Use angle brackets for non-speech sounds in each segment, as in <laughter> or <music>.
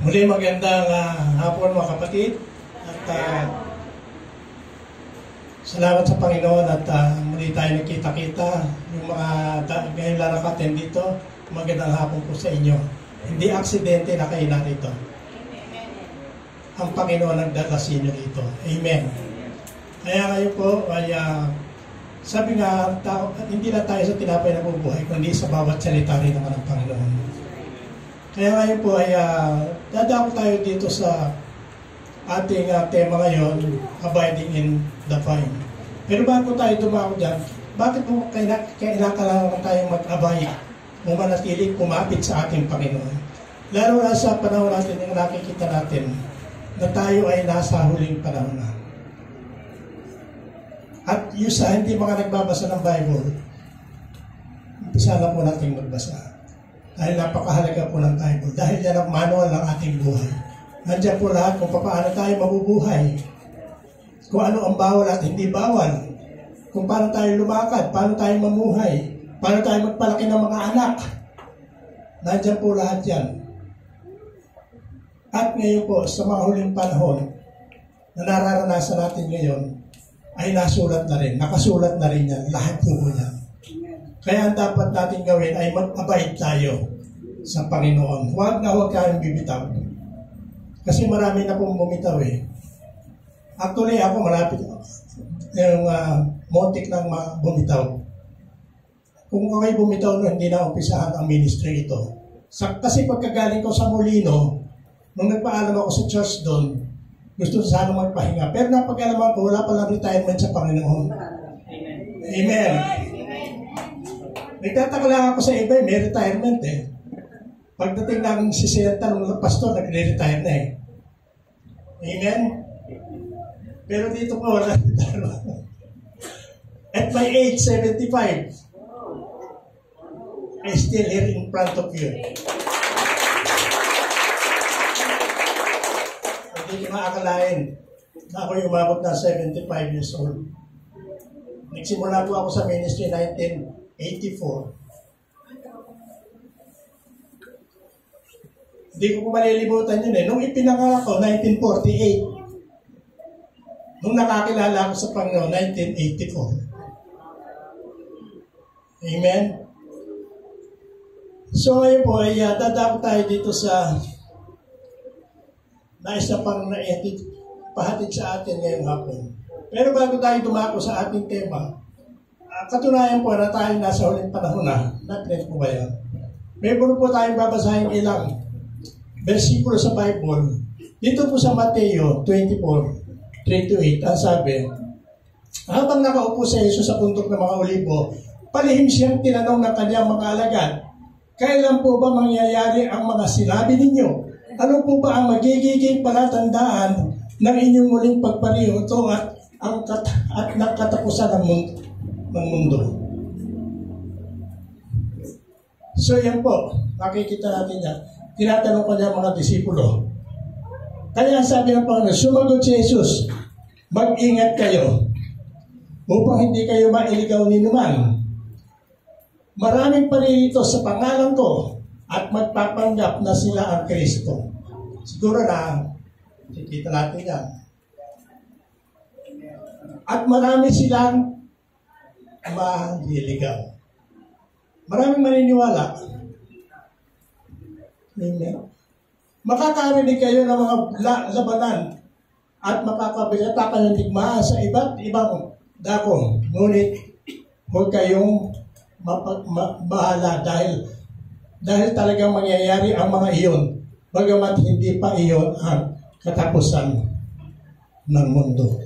Muli magandang uh, hapon mga kapatid. At uh, salamat sa Panginoon at uh, muli tayo nakita-kita yung mga ngayon lang nakaten dito magandang hapon po sa inyo. Hindi aksidente na kayo narito. Ang Panginoon nagdala sa inyo dito. Amen. Kaya ngayon po ay uh, sabi nga tao, hindi lang tayo sa tinapay na bubuhay kundi sa bawat salita rin naman ng Panginoon kaya ngayon po ay uh, dadako tayo dito sa ating uh, tema ngayon, abiding in the vine. Pero bago tayo dumako dyan, bakit po kailangan tayong mag-abide o manatili kumapit sa ating Panginoon? Lalo na sa panahon natin yung nakikita natin na tayo ay nasa huling panahon na. At yung sa hindi mga nagbabasa ng Bible, umpisa na po natin magbasa. Dahil napakahalaga po ng Bible. Dahil yan ang manual ng ating buhay. Nandiyan po lahat kung paano tayo mabubuhay. Kung ano ang bawal at hindi bawal. Kung paano tayo lumakad, paano tayo mamuhay, paano tayo magpalaki ng mga anak. Nandiyan po lahat yan. At ngayon po, sa mga huling panahon, na nararanasan natin ngayon, ay nasulat na rin, nakasulat na rin yan, lahat po yan. Kaya ang dapat natin gawin ay mag-abide tayo sa Panginoon. Huwag na huwag kayong bibitaw. Kasi marami na pong bumitaw eh. Actually, ako malapit yung uh, montik ng bumitaw. Kung ako'y bumitaw no, hindi na umpisahan ang ministry ito. Sa, kasi pagkagaling ko sa Molino, nung nagpaalam ako sa church doon, gusto sana magpahinga. Pero napag-alaman ko, wala palang retirement sa Panginoon. Amen. Amen. Nagtataka lang ako sa iba, may retirement eh. Pagdating ng si Senta ng pastor, nagre-retire na eh. Amen? Pero dito pa wala. <laughs> At my age, 75, I still here in front of you. Hindi ko maakalain na ako umabot na 75 years old. Nagsimula po ako sa ministry 19 Hindi ko po malilimutan yun eh. Nung ipinanganak ko, 1948. Nung nakakilala ako sa Panginoon, 1984. Amen? So ngayon po ay uh, dadako tayo dito sa nais na pang na-edit pahatid sa atin ngayong hapon. Pero bago tayo dumako sa ating tema, katunayan po na tayo nasa huling panahon na. Napinig po ba yan? May po tayong babasahin ilang versikulo sa Bible. Dito po sa Mateo 24, 3 8, ang sabi, habang nakaupo sa Jesus sa puntok ng mga olibo, palihim siyang tinanong ng kanyang mga alagad, kailan po ba mangyayari ang mga sinabi ninyo? Ano po ba ang magiging palatandaan ng inyong muling pagparihoto at ang kat at ng katapusan ng mundo? ng mundo. So yan po, makikita natin yan. Tinatanong ko niya mga disipulo. Kaya sabi ng Panginoon, sumagot si Jesus, mag-ingat kayo upang hindi kayo mailigaw ni naman. Maraming paririto sa pangalan ko at magpapanggap na sila ang Kristo. Siguro na, kikita natin yan. At marami silang maliligaw. Maraming maniniwala. Amen. Makakarinig kayo ng mga labanan at makakabinata kayo digmaan sa iba't ibang dako. Ngunit huwag kayong bahala dahil dahil talagang mangyayari ang mga iyon bagamat hindi pa iyon ang katapusan ng mundo.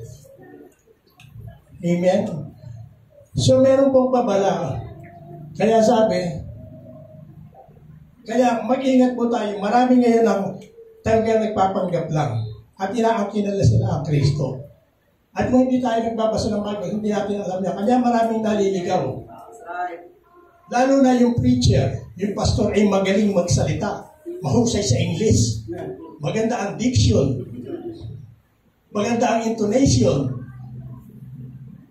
Amen? So meron pong babala. Kaya sabi, kaya mag-ingat po tayo. Marami ngayon ang talagang nagpapanggap lang. At inaangkin nila sila ang Kristo. At kung hindi tayo nagbabasa ng Bible, hindi natin alam niya. Kanya maraming naliligaw. Lalo na yung preacher, yung pastor ay magaling magsalita. Mahusay sa English. Maganda ang diction. Maganda ang intonation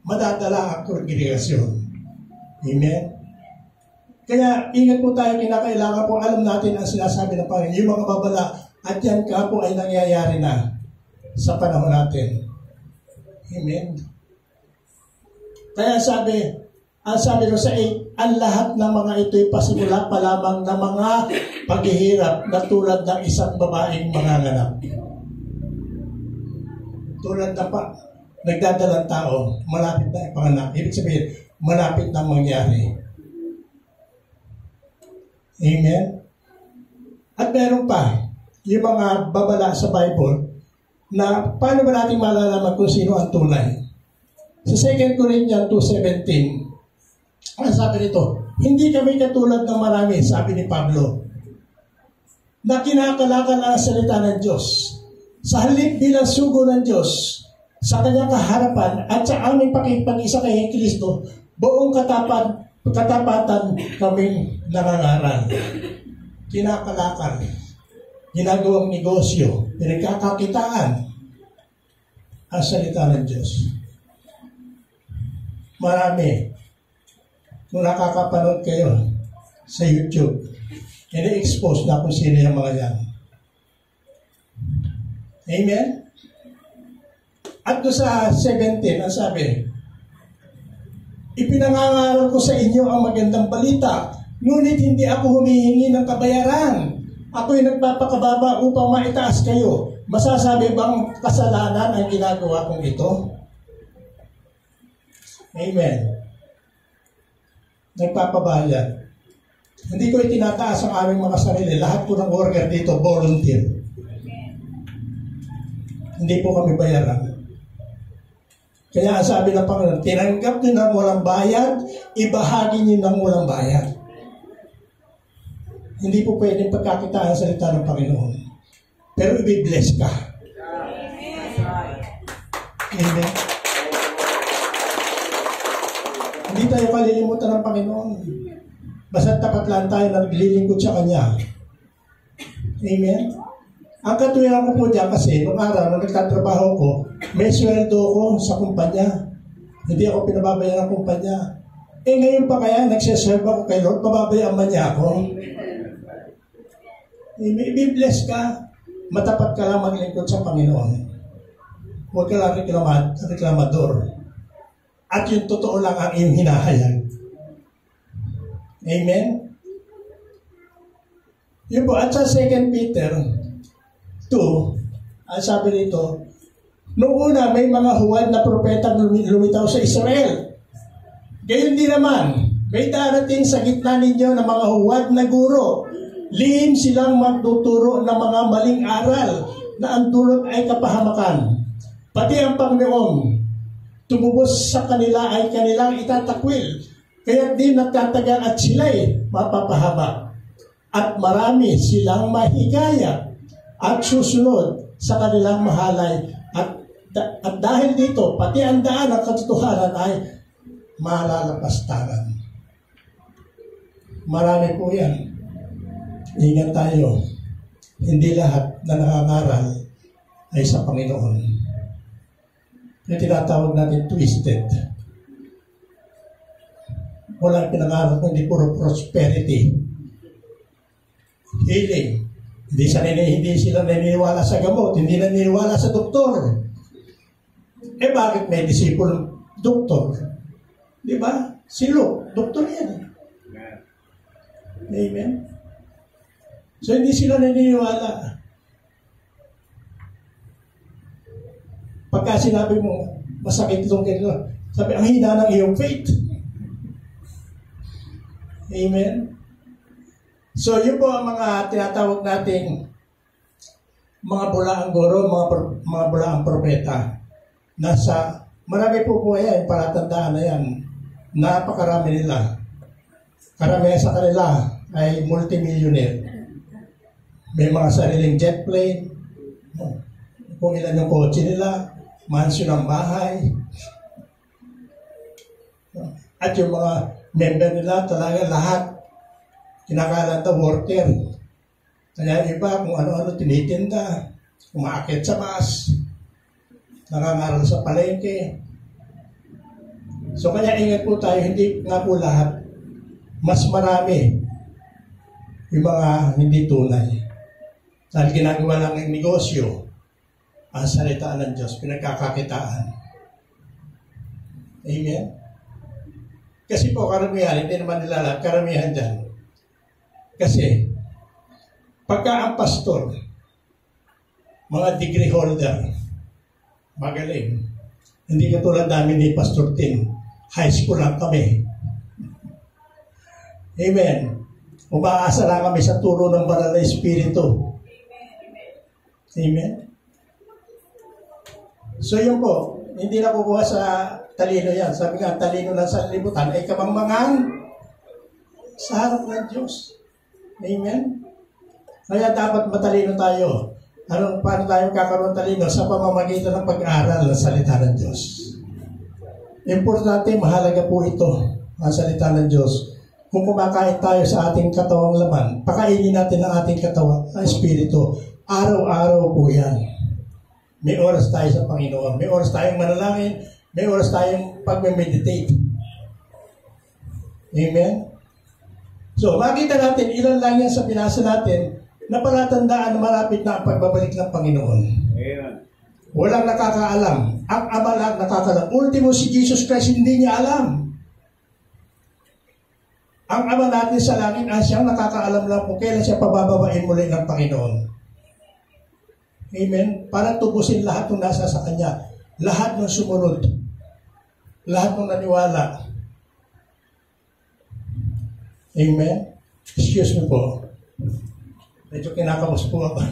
madadala ang kongregasyon. Amen? Kaya ingat po tayo, kinakailangan po alam natin ang sinasabi ng Panginoon. Yung mga babala, At yan ka po ay nangyayari na sa panahon natin. Amen. Kaya sabi, ang sabi ro sa 8, ang lahat ng mga ito'y pasimula pa lamang ng mga paghihirap na tulad ng isang babaeng manganganak. Tulad na pa, nagdadalang tao, malapit na ipanganak. Ibig sabihin, malapit na mangyari. Amen? At meron pa, yung mga babala sa Bible, na paano ba natin malalaman kung sino ang tunay? Sa 2 Corinthians 2.17, ang sabi nito, hindi kami katulad ng marami, sabi ni Pablo, na kinakalakal ang salita ng Diyos. Sa halip bilang sugo ng Diyos, sa kanyang kaharapan at sa aming pakipag-isa kay Kristo, buong katapan, katapatan kaming nangangaral. Kinakalakal ginagawang negosyo, pinagkakakitaan ang salita ng Diyos. Marami. Kung nakakapanood kayo sa YouTube, ini-expose na kung sino yung mga yan. Amen? At doon sa 17, ang sabi, Ipinangangaral ko sa inyo ang magandang balita, ngunit hindi ako humihingi ng kabayaran Ako'y nagpapakababa upang maitaas kayo. Masasabi bang kasalanan ang ginagawa kong ito? Amen. Nagpapabayad. Hindi ko itinataas ang aming mga sarili. Lahat po ng worker dito, volunteer. Hindi po kami bayaran. Kaya sabi ng Panginoon, tinanggap nyo ng walang bayad, ibahagi nyo ng walang bayad. Hindi po pwedeng pagkakitaan ang salita ng Panginoon. Pero i-bless ka. Amen. Hindi tayo kalilimutan ng Panginoon. Basta tapat lang tayo na naglilingkod sa Kanya. Amen. Ang katuwiran ko po dyan kasi, nung araw na nagtatrabaho ko, may sweldo ko sa kumpanya. Hindi ako pinababayan ng kumpanya. Eh ngayon pa kaya, nagsiserve ako kay Lord, mababayaan man niya ako. I-bless ka, matapat ka lang maglingkod sa Panginoon. Huwag ka lang reklamad, reklamador. At yung totoo lang ang iyong hinahayag. Amen? Yun po, at sa 2 Peter 2, ang sabi nito, Noong may mga huwad na propeta lumitaw sa Israel. Gayon din naman, may darating sa gitna ninyo ng mga huwad na guro Lihim silang magtuturo ng mga maling aral na ang dulot ay kapahamakan. Pati ang Panginoon, tumubos sa kanila ay kanilang itatakwil. Kaya din natatagal at sila'y mapapahaba. At marami silang mahigaya at susunod sa kanilang mahalay. At, at dahil dito, pati ang daan ng katotohanan ay malalapastaran. Marami po yan. Ingat tayo. Hindi lahat na nangangaral ay sa Panginoon. Yung tinatawag natin twisted. Walang pinangarap kundi puro prosperity. Healing. Hindi, sa hindi sila naniniwala sa gamot, hindi naniniwala sa doktor. Eh bakit may disipulo doktor? Di ba? Si Luke, doktor yan. Amen. So hindi sila naniniwala. Pagka sinabi mo, masakit itong ganito, sabi, ang hina ng iyong faith. Amen? So, yun po ang mga tinatawag nating mga bulaang guro, mga, mga bulaang propeta. Nasa, marami po po yan, palatandaan na yan. Napakarami nila. Karamihan sa kanila ay multimillionaire. May mga sariling jet plane. Kung ilan yung kotse nila, mansion ng bahay. At yung mga member nila, talaga lahat, kinakalanta worker. Kaya iba, kung ano-ano tinitinda, umaakit sa bus, nangangaral sa palengke. So kaya ingat po tayo, hindi nga po lahat, mas marami yung mga hindi tunay. Dahil ginagawa lang ng negosyo, ang salita ng Diyos, pinagkakakitaan. Amen? Kasi po, karamihan, hindi naman nila lahat, karamihan dyan. Kasi, pagka ang pastor, mga degree holder, magaling. Hindi katulad namin ni Pastor Tim. High school lang kami. Amen. Umaasa lang kami sa turo ng banal na Espiritu. Amen. So yun po, hindi na kukuha sa talino yan. Sabi nga, talino lang sa libutan ay kamangmangan sa harap ng Diyos. Amen. Kaya dapat matalino tayo. Ano, paano tayo kakaroon talino? Sa pamamagitan ng pag-aaral ng salita ng Diyos. Importante, mahalaga po ito, ang salita ng Diyos. Kung kumakain tayo sa ating katawang laman, pakainin natin ang ating katawan, ang espiritu. Araw-araw po yan. May oras tayo sa Panginoon. May oras tayong manalangin. May oras tayong pag-meditate. Amen? So, makita natin, ilan lang yan sa binasa natin na palatandaan na malapit na ang pagbabalik ng Panginoon. Amen. Walang nakakaalam. Ang Ama lang nakakaalam. Ultimo si Jesus Christ, hindi niya alam. Ang Ama natin sa langit ang siyang nakakaalam lang kung kailan siya pabababain muli ng Panginoon. Amen? Para tubusin lahat ng nasa sa Kanya. Lahat ng sumunod. Lahat ng naniwala. Amen? Excuse me po. Medyo kinakamos po ako.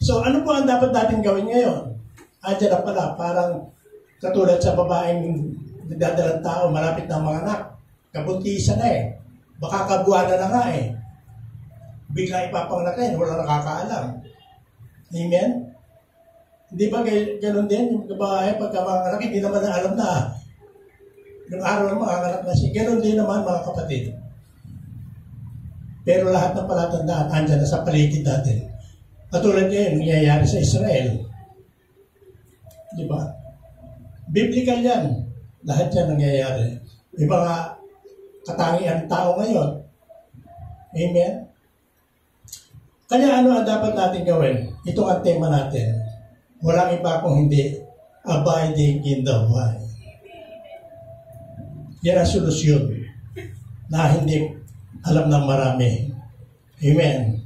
So ano po ang dapat natin gawin ngayon? Andiyan na pala, parang katulad sa babaeng nagdadalang tao, malapit ng mga anak. Kabuntisan na eh. Baka kabuana na nga eh. Bigla ipapanganak na wala nakakaalam. Amen? Hindi ba ganoon din yung babae pagka mga anak, hindi naman na alam na yung araw na mga anak na siya. Ganoon din naman mga kapatid. Pero lahat ng palatandaan andyan na sa paligid natin. Katulad ngayon, nangyayari sa Israel. Di ba? Biblical yan. Lahat yan nangyayari. Yung mga katangian tao ngayon. Amen? Kanya ano ang dapat natin gawin? Ito ang tema natin. Walang iba kung hindi abiding in the vine. Yan ang solusyon na hindi alam ng marami. Amen.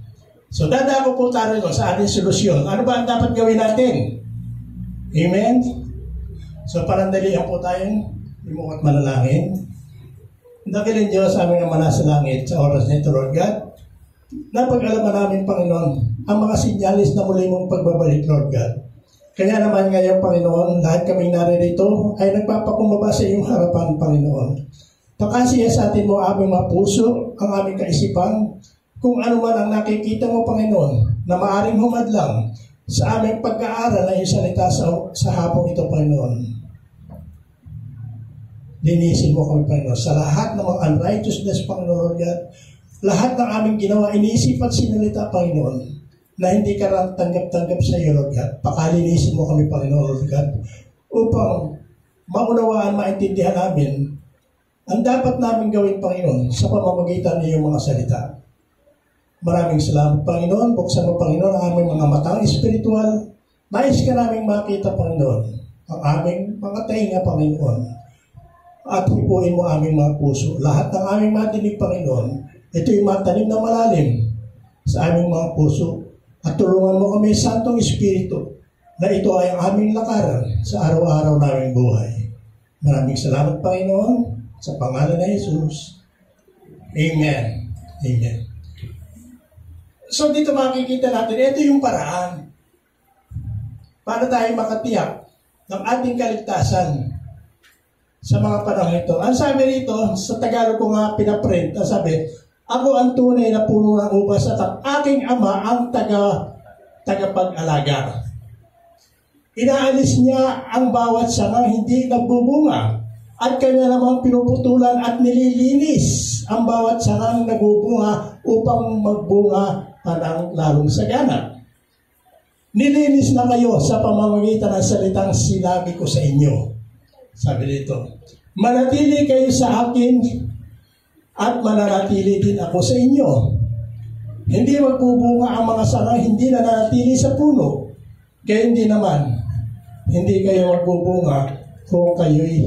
So dadako po tayo sa ating solusyon. Ano ba ang dapat gawin natin? Amen? So parandalihan po tayong imungat manalangin. Dakilin Diyos aming naman sa langit sa oras na ito, Lord God. Napag-alaman namin, Panginoon, ang mga sinyalis na muli mong pagbabalik, Lord God. Kaya naman ngayon, Panginoon, lahat kami naririto ay nagpapakumbaba sa iyong harapan, Panginoon. Pakasiya sa atin mo aming mga puso, ang aming kaisipan, kung ano man ang nakikita mo, Panginoon, na maaring humadlang sa aming pag-aaral na salita sa, sa hapong ito, Panginoon. Linisin mo kami, Panginoon, sa lahat ng mga unrighteousness, Panginoon God, lahat ng aming ginawa, iniisip at sinalita, Panginoon, na hindi ka lang tanggap-tanggap sa iyo, Lord God. Pakalinisin mo kami, Panginoon, Lord God, upang maunawaan, maintindihan namin ang dapat namin gawin, Panginoon, sa pamamagitan ng iyong mga salita. Maraming salamat, Panginoon. Buksan mo, Panginoon, ang aming mga matang espiritual. Nais ka naming makita, Panginoon, ang aming mga tainga, Panginoon. At hipuin mo aming mga puso. Lahat ng aming matinig, Panginoon, ito yung matanim na malalim sa aming mga puso. At tulungan mo kami, Santong Espiritu, na ito ay aming lakaran sa araw-araw naming buhay. Maraming salamat, Panginoon, sa pangalan ng Jesus. Amen. Amen. So dito makikita natin, ito yung paraan para tayo makatiyak ng ating kaligtasan sa mga panahon ito. Ang sabi rito, sa Tagalog ko nga pinaprint, ang sabi, ako ang tunay na puno ng ubas at ang aking ama ang taga tagapag-alaga. Inaalis niya ang bawat sangang hindi nagbubunga at kanya namang pinuputulan at nililinis ang bawat sangang nagbubunga upang magbunga parang lalong sagana. Nilinis na kayo sa pamamagitan ng salitang sinabi ko sa inyo. Sabi dito, manatili kayo sa akin at mananatili din ako sa inyo. Hindi magbubunga ang mga sanga, hindi nananatili sa puno. Kaya hindi naman, hindi kayo magbubunga kung kayo'y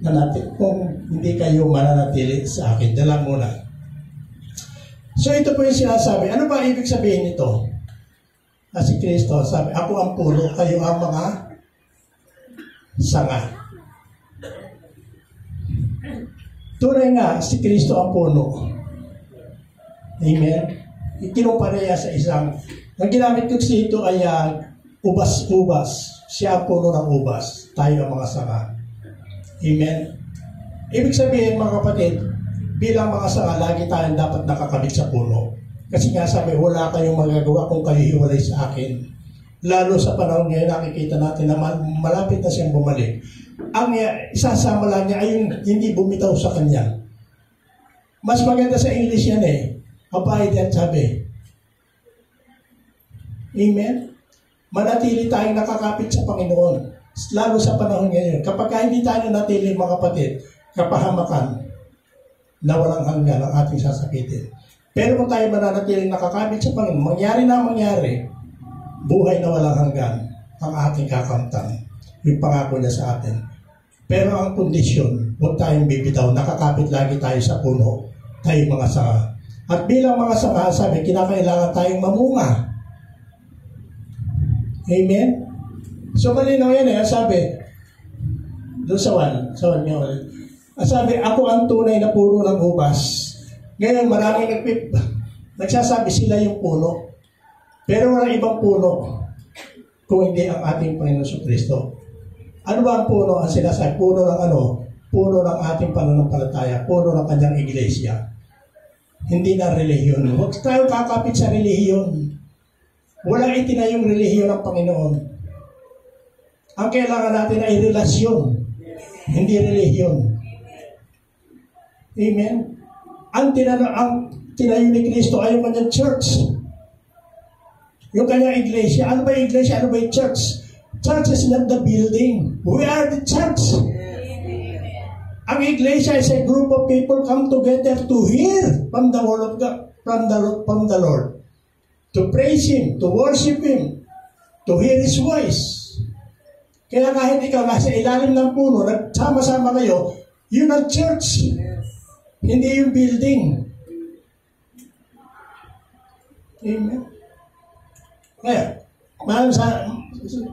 nanatili, kung hindi kayo mananatili sa akin. Dala muna. So ito po yung sinasabi. Ano ba ibig sabihin nito? Na si Kristo sabi, ako ang puno, kayo ang mga sanga. Tunay nga, si Kristo ang puno. Amen? Ikinumpareya sa isang, ang ginamit ko dito ay uh, ubas-ubas. Siya ang puno ng ubas. Tayo ang mga sanga. Amen? Ibig sabihin, mga kapatid, bilang mga sanga, lagi tayong dapat nakakabit sa puno. Kasi nga sabi, wala kayong magagawa kung kayo hiwalay sa akin. Lalo sa panahon ngayon, nakikita natin na malapit na siyang bumalik. Ang isasama lang niya ay yung hindi bumitaw sa kanya. Mas maganda sa English yan eh. Abide at sabi. Amen? Manatili tayong nakakapit sa Panginoon. Lalo sa panahon ngayon. Kapag hindi tayo natili mga kapatid, kapahamakan na walang hanggan ang ating sasakitin. Pero kung tayo mananatiling nakakapit sa Panginoon, mangyari na mangyari, buhay na walang hanggan ang ating kakamtan. Yung pangako niya sa atin. Pero ang kondisyon, huwag tayong bibitaw, nakakapit lagi tayo sa puno, tayo mga sanga. At bilang mga sanga, sabi, kinakailangan tayong mamunga. Amen? So malinaw yan eh, sabi, doon sa one, sa one nga ulit. Sabi, ako ang tunay na puno ng ubas. Ngayon, maraming nagpip, nagsasabi sila yung puno. Pero walang ibang puno kung hindi ang ating Panginoon sa Kristo. Ano ba ang puno? Ang sinasabi, puno ng ano? Puno ng ating pananampalataya, puno ng kanyang iglesia. Hindi na relihiyon. Huwag tayo kakapit sa relihiyon. Walang itinayong relihiyon ng Panginoon. Ang kailangan natin ay relasyon, hindi relihiyon. Amen? Ang, tinano, ang tinayo ni Kristo ay yung kanyang church. Yung kanyang iglesia. Ano ba yung iglesia? Ano ba yung church? Church is not the building. We are the church. Ang iglesia is a group of people come together to hear from the word of God, from the, from the Lord. To praise Him, to worship Him, to hear His voice. Kaya kahit ikaw nasa ilalim ng puno, nagsama-sama kayo, yun ang church. Hindi yung building. Amen. Kaya, mahal sa,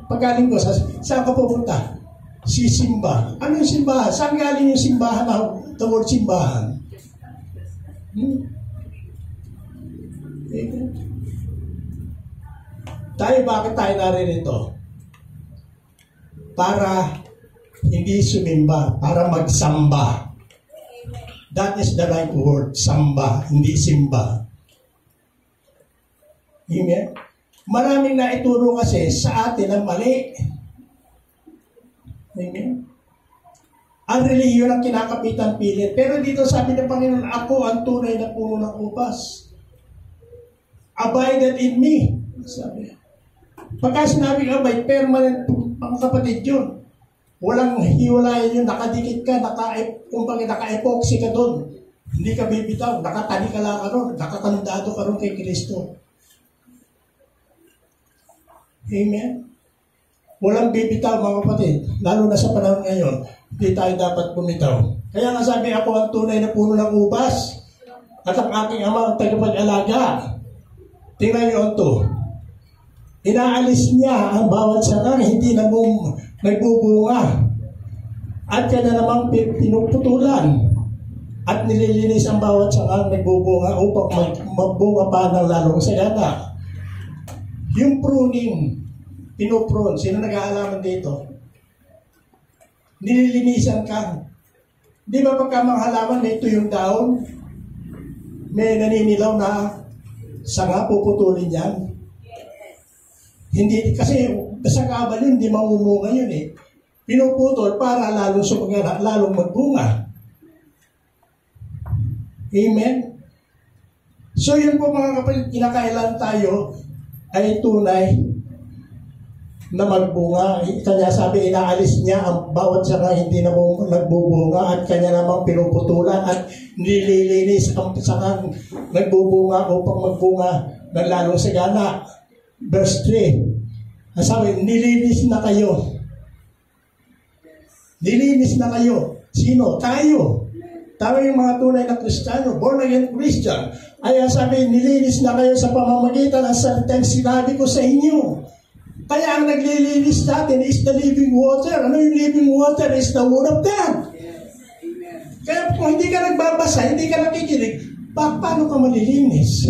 pagkaling ko, sa, saan ka pupunta? Sisimba. Ano yung simbahan? Saan galing yung simbahan na the word simbahan? Hmm? Amen. Tayo, bakit tayo naririto? Para hindi sumimba, para magsamba. That is the right word, samba, hindi simba. Amen? Maraming na ituro kasi sa atin ang mali. Amen? Ang relihiyon ang kinakapitan pilit. Pero dito sabi ng Panginoon, ako ang tunay na puno ng upas. Abided in me. Sabi. Pagka sinabi abide, permanent, mga kapatid yun. Walang hiwalayan yun, nakadikit ka, naka, kumbaga naka-epoxy ka doon. Hindi ka bibitaw, nakatali ka lang ka ron, nakakandado ka ron kay Kristo. Amen? Walang bibitaw mga kapatid, lalo na sa panahon ngayon, hindi tayo dapat bumitaw. Kaya nga sabi ako ang tunay na puno ng ubas at ang aking ama ang tagapag-alaga. Tingnan niyo ito. Inaalis niya ang bawat sanga, hindi na bum, nagbubunga. At yan na namang pinuputulan. At nililinis ang bawat sanga nagbubunga upang mag, magbunga pa ng lalong sagana. Yung pruning, pinuprune, sino nag-aalaman dito? Nililinisan ka. Di ba pagka mga halaman may tuyong daon, may naninilaw na sanga puputulin yan? Hindi, kasi sa kabal hindi mamumunga yun eh. Pinuputol para lalong sumagana, lalong magbunga. Amen? So yun po mga kapatid, kinakailan tayo ay tunay na magbunga. Kanya sabi, inaalis niya ang bawat sanga hindi na nagbubunga at kanya namang pinuputulan at nililinis ang sangang nagbubunga upang magbunga ng lalong sagana. Verse 3, sabi, nilinis na kayo. Nilinis na kayo. Sino? Tayo. Tayo yung mga tunay na Kristiyano, born again Christian. Ay sabi, nilinis na kayo sa pamamagitan ng salitang sinabi ko sa inyo. Kaya ang naglilinis natin is the living water. Ano yung living water? Is the word of God. Kaya kung hindi ka nagbabasa, hindi ka nakikinig, pa paano ka malilinis?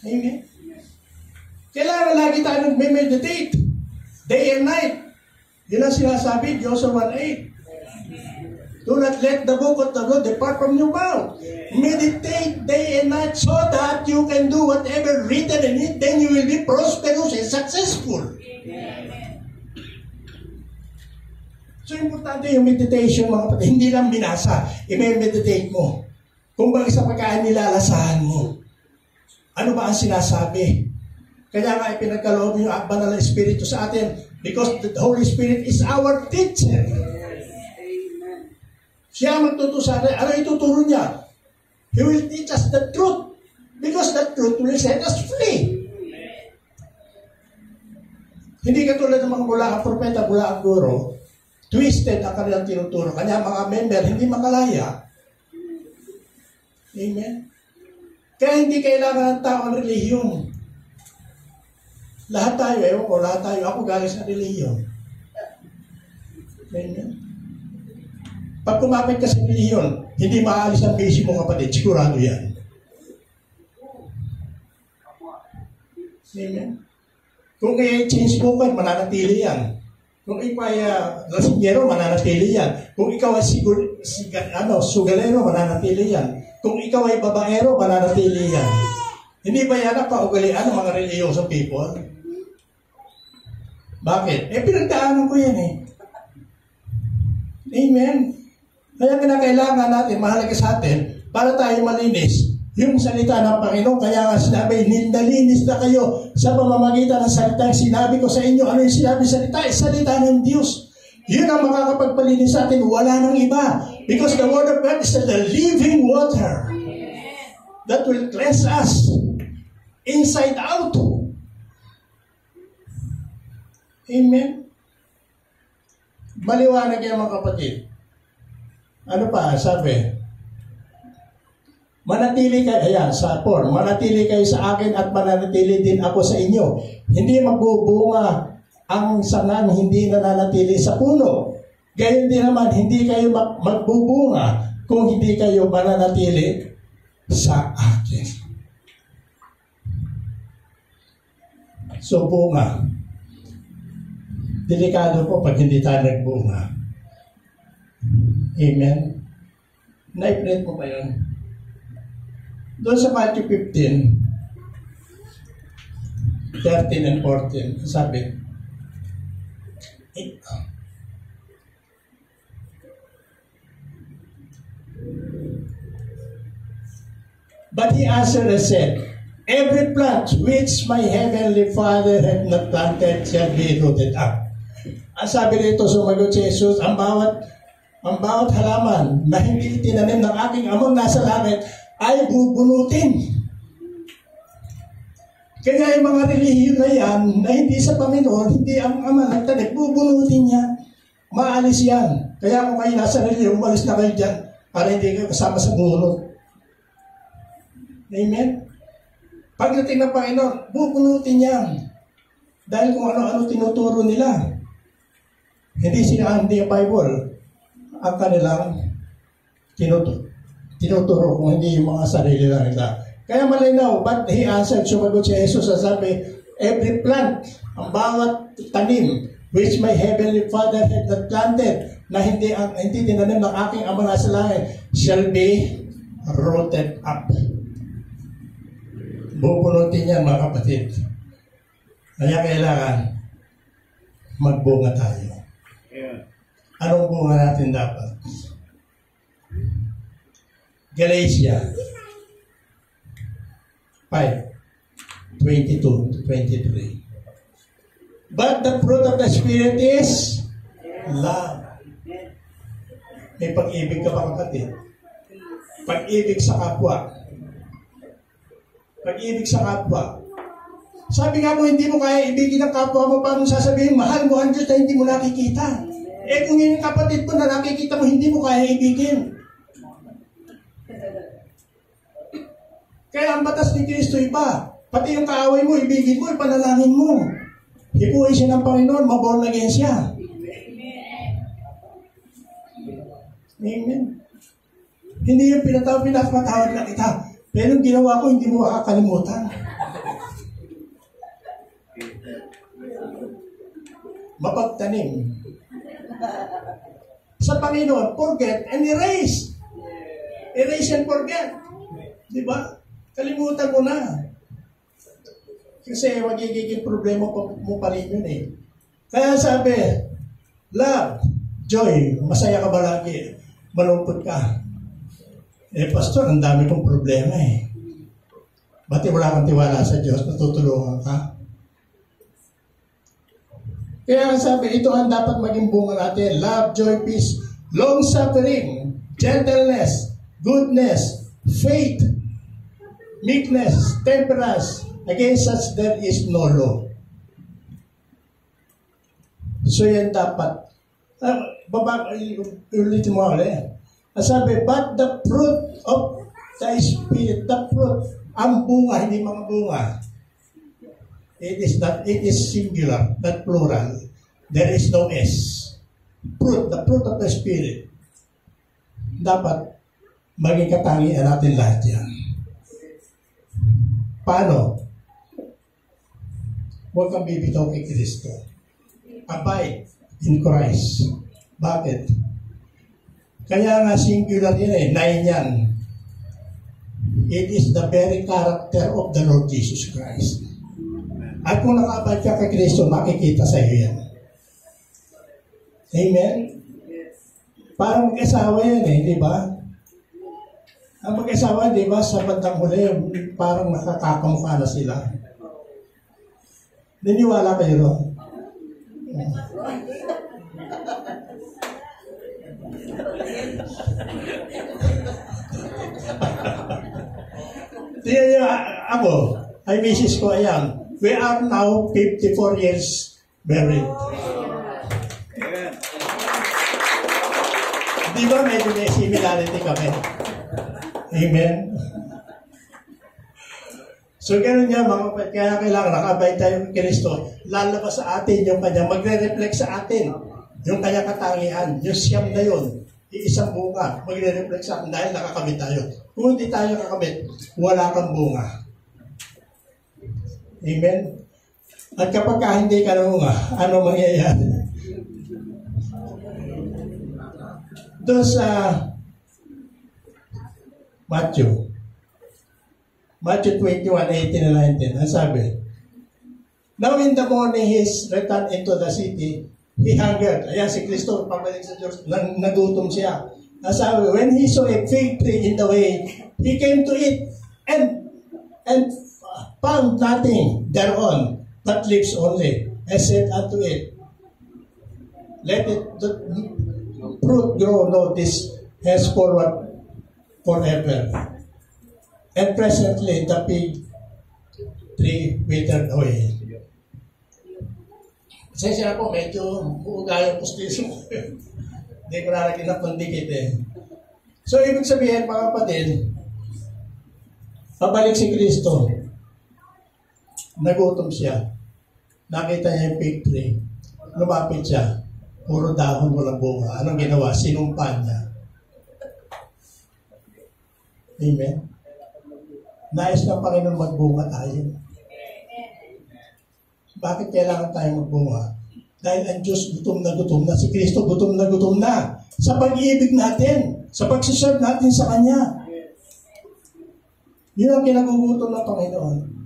Amen? Kailangan lagi tayo nag-meditate. Day and night. Yun ang sinasabi, Joshua 1.8. Do not let the book of the Lord depart from your mouth. Meditate day and night so that you can do whatever written in it, then you will be prosperous and successful. So, importante yung meditation, mga kapatid. Hindi lang binasa, i-meditate mo. Kung bakit sa pagkain nilalasahan mo. Ano ba ang sinasabi? Kaya nga ipinagkaloob yung banal na Espiritu sa atin because the Holy Spirit is our teacher. Siya magtuturo sa atin. Ano ituturo niya? He will teach us the truth. Because the truth will set us free. Hindi katulad ng mga mula ang propeta, mula ang guro, twisted ang kanilang tinuturo. Kanya mga member, hindi makalaya. Amen? Kaya hindi kailangan ng tao ang relihiyon. Lahat tayo, ewan ko, lahat tayo, ako galing sa relihiyon. Amen? Pag kumapit ka sa reliyon, hindi maaalis ang basic mo kapatid. Sigurado yan. Amen. Kung kaya change movement, mananatili yan. Kung ikaw ay uh, lasingero, mananatili yan. Kung ikaw ay sigur, sigar, ano, sugalero, mananatili yan. Kung ikaw ay babaero, mananatili yan. Hindi ba yan ang kaugalian ng mga reliyosong people? Bakit? Eh, pinagdaanan ko yan eh. Amen. Kaya kinakailangan natin, mahalaga sa atin, para tayo malinis, yung salita ng Panginoon, kaya nga sinabi, nindalinis na kayo sa pamamagitan ng salita. Sinabi ko sa inyo, ano yung sinabi salita? Eh, salita ng Diyos. Yun ang makakapagpalinis sa atin, wala nang iba. Because the Word of God is the living water that will cleanse us inside out. Amen? Maliwanag yan mga kapatid. Ano pa, sabi? Manatili kayo, ayan, sa 4, manatili kayo sa akin at mananatili din ako sa inyo. Hindi magbubunga ang sangan hindi nananatili sa puno. Gayon din naman, hindi kayo magbubunga kung hindi kayo mananatili sa akin. So, bunga. Delikado po pag hindi tayo nagbunga. Amen? Na-print mo ba yun? Doon sa Matthew 15, 13 and 14, sabi, But he answered and said, Every plant which my heavenly Father hath not planted shall be rooted up. Ang sabi dito, sumagot si Jesus, ang bawat ang bawat halaman na hindi tinanim ng aking amang nasa langit ay bubunutin. Kaya yung mga relihiyon na yan, na hindi sa Panginoon, hindi ang ama nagtanim, bubunutin niya. Maalis yan. Kaya kung kayo nasa relihiyon, umalis na kayo dyan para hindi kayo kasama sa bunot. Amen? Pagdating ng Panginoon, bubunutin yan. Dahil kung ano-ano tinuturo nila. Hindi sila hindi Bible ang kanilang tinuturo, tinuturo kung hindi yung mga sarili lang nila. Kaya malinaw, but he answered, sumagot si Jesus sa sabi, every plant, ang bawat tanim, which my heavenly Father had not planted, na hindi ang hindi tinanim ng aking ama na sa langit, shall be rooted up. Bubunutin niya mga kapatid. Kaya kailangan magbunga tayo. Anong bunga natin dapat? Galatia 5, 22 to 23. But the fruit of the Spirit is love. May pag-ibig ka pa kapatid. Pag-ibig sa kapwa. Pag-ibig sa kapwa. Sabi nga mo, hindi mo kaya ibigin ang kapwa mo, paano sasabihin, mahal mo ang Diyos na hindi mo nakikita. Eh kung yung kapatid mo na nakikita mo, hindi mo kaya ibigin. Kaya ang batas ni Kristo iba. Pati yung kaaway mo, ibigin mo, ipanalangin mo. Hipuin siya ng Panginoon, maborn again siya. Amen. Hindi yung pinatawag, pinapatawad na kita. Pero yung ginawa ko, hindi mo makakalimutan. Mapagtanim. Sa Panginoon, forget and erase. Erase and forget. Di ba? Kalimutan mo na. Kasi magiging problema mo pa rin yun eh. Kaya sabi, love, joy, masaya ka ba lagi? Malungkot ka. Eh, pastor, ang dami kong problema eh. Ba't wala kang tiwala sa Diyos? Natutulungan ka? Kaya sabi, ito ang dapat maging bunga natin. Love, joy, peace, long-suffering, gentleness, goodness, faith, meekness, temperance. Against such there is no law. So yan dapat. Uh, baba, ulitin mo ulit. Sabi, but the fruit of the Spirit, the fruit, ang bunga, hindi mga bunga. It is not, it is singular, not plural. There is no S. Fruit, the fruit of the Spirit. Dapat maging katangian natin lahat yan. Paano? Huwag kang bibitaw kay Kristo. Abide in Christ. Bakit? Kaya nga singular yan eh, nine yan. It is the very character of the Lord Jesus Christ. At kung nakabad ka kay Kristo, makikita sa iyo yan. Amen? Parang mag-asawa yan eh, di ba? Ang mag-asawa, di ba, sa bandang huli, parang nakakakamukha na sila. Niniwala kayo ro? Tingnan niyo, ako, ay misis ko, ayan, we are now 54 years married. Di ba medyo may similarity kami? Amen? So, ganun nga mga kapatid. Kaya kailangan nakabay tayo kay Kristo. Lalabas sa atin yung kanya, magre-reflect sa atin yung kanya katangian. Yung siyam na yun, iisang bunga, magre-reflect sa atin dahil nakakamit tayo. Kung hindi tayo nakakamit, wala kang bunga. Amen? At kapag ka hindi ka namunga, ano mangyayari? Doon sa Matthew, Matthew 21, 18 and 19. Ang sabi, Now in the morning, he returned into the city. He hungered. Ayan si Kristo, pabalik sa Diyos, nagutom siya. Ang when he saw a fig tree in the way, he came to it and and found nothing thereon, but leaves only, and said unto it, Let it the fruit grow, no, this henceforward forever. And presently, the fig tree withered away. Pasensya na po, medyo buugay yung pustiso. <laughs> Hindi ko nalagyan ng pandikit eh. So, ibig sabihin, mga kapatid, pabalik si Kristo. Nagutom siya. Nakita niya yung fig tree. Lumapit siya. Puro dahon, walang bunga. Anong ginawa? Sinumpan niya. Amen? Nais ng Panginoon magbunga tayo. Bakit kailangan tayo magbunga? Dahil ang Diyos gutom na gutom na. Si Kristo gutom na gutom na. Sa pag-ibig natin. Sa pagsiserve natin sa Kanya. Yun ang kinagugutom ng Panginoon.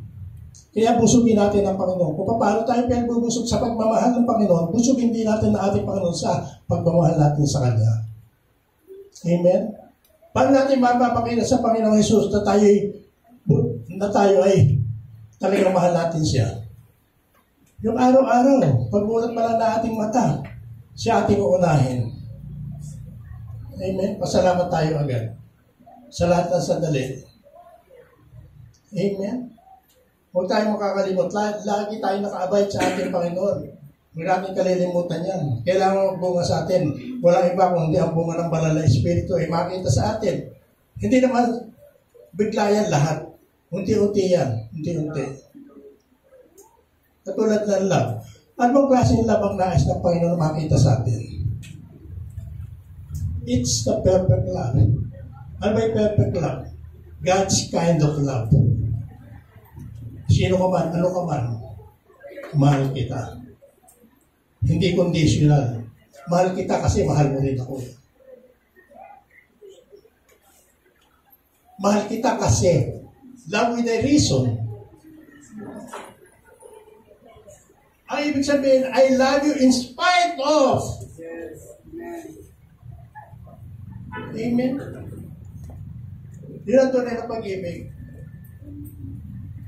Kaya busugin natin ang Panginoon. Kung paano tayo pinagbubusog sa pagmamahal ng Panginoon, busugin din natin ang ating Panginoon sa pagmamahal natin sa Kanya. Amen? Paano natin mapapakita sa Panginoong Jesus na tayo na tayo ay talagang mahal natin siya? Yung araw-araw, pagmulat pa lang na ating mata, siya ating uunahin. Amen. Pasalamat tayo agad. Sa lahat ng sandali. Amen. Huwag tayong makakalimot. Lagi tayo nakaabay sa ating Panginoon. Natin kalilimutan yan. Kailangan magbunga sa atin. Walang iba kundi ang bunga ng banal na Espiritu ay makita sa atin. Hindi naman bigla yan lahat. Unti-unti yan. Unti-unti. Katulad ng love. Anong klaseng love ang nais ng Panginoon makita sa atin? It's the perfect love. Ano ba perfect love? God's kind of love. Sino ka man, ano ka man, mahal kita. Hindi conditional. Mahal kita kasi mahal mo rin ako. Mahal kita kasi love with a reason. Ang ibig sabihin, I love you in spite of. Amen. Yun ang tunay na pag-ibig.